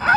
Ah!